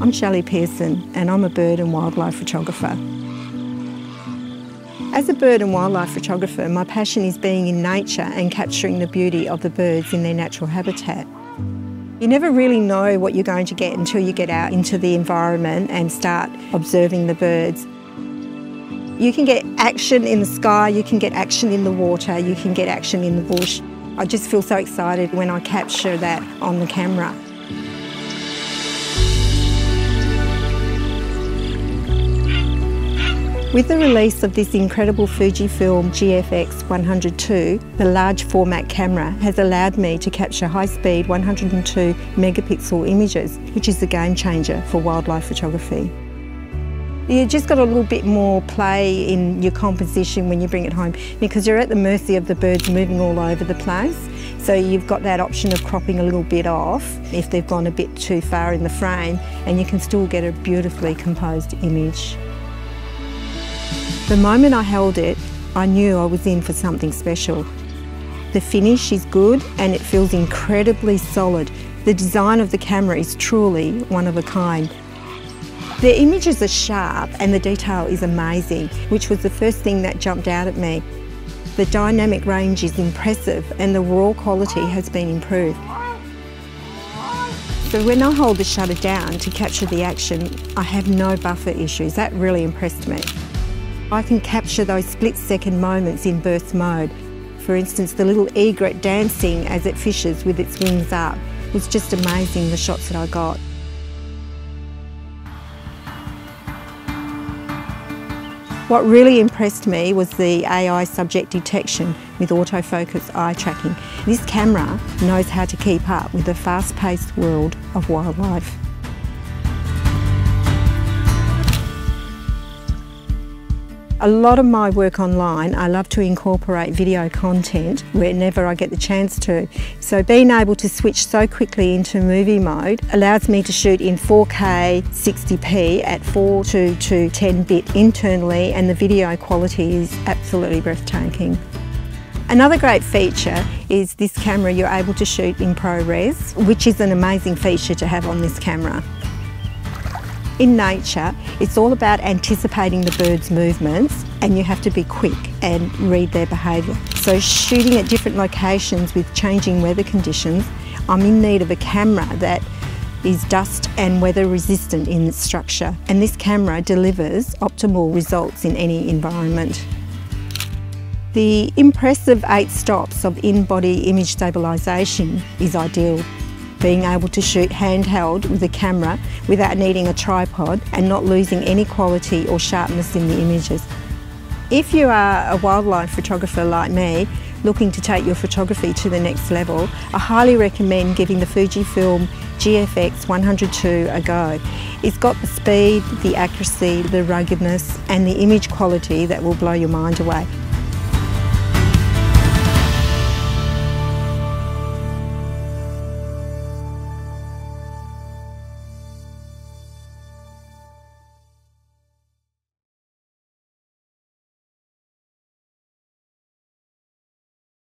I'm Shelley Pearson and I'm a bird and wildlife photographer. As a bird and wildlife photographer, my passion is being in nature and capturing the beauty of the birds in their natural habitat. You never really know what you're going to get until you get out into the environment and start observing the birds. You can get action in the sky, you can get action in the water, you can get action in the bush. I just feel so excited when I capture that on the camera. With the release of this incredible Fujifilm GFX100 II, the large format camera has allowed me to capture high speed 102 megapixel images, which is a game changer for wildlife photography. You just got a little bit more play in your composition when you bring it home because you're at the mercy of the birds moving all over the place. So you've got that option of cropping a little bit off if they've gone a bit too far in the frame and you can still get a beautifully composed image. The moment I held it, I knew I was in for something special. The finish is good and it feels incredibly solid. The design of the camera is truly one of a kind. The images are sharp and the detail is amazing, which was the first thing that jumped out at me. The dynamic range is impressive and the raw quality has been improved. So when I hold the shutter down to capture the action, I have no buffer issues. That really impressed me. I can capture those split second moments in burst mode. For instance, the little egret dancing as it fishes with its wings up. Was just amazing the shots that I got. What really impressed me was the AI subject detection with autofocus eye tracking. This camera knows how to keep up with the fast-paced world of wildlife. A lot of my work online, I love to incorporate video content whenever I get the chance to. So being able to switch so quickly into movie mode allows me to shoot in 4K 60p at 4 to, to 10 bit internally and the video quality is absolutely breathtaking. Another great feature is this camera you're able to shoot in ProRes, which is an amazing feature to have on this camera. In nature, it's all about anticipating the bird's movements and you have to be quick and read their behaviour. So shooting at different locations with changing weather conditions, I'm in need of a camera that is dust and weather resistant in its structure and this camera delivers optimal results in any environment. The impressive eight stops of in-body image stabilisation is ideal being able to shoot handheld with a camera without needing a tripod and not losing any quality or sharpness in the images. If you are a wildlife photographer like me, looking to take your photography to the next level, I highly recommend giving the Fujifilm GFX100 II a go. It's got the speed, the accuracy, the ruggedness and the image quality that will blow your mind away.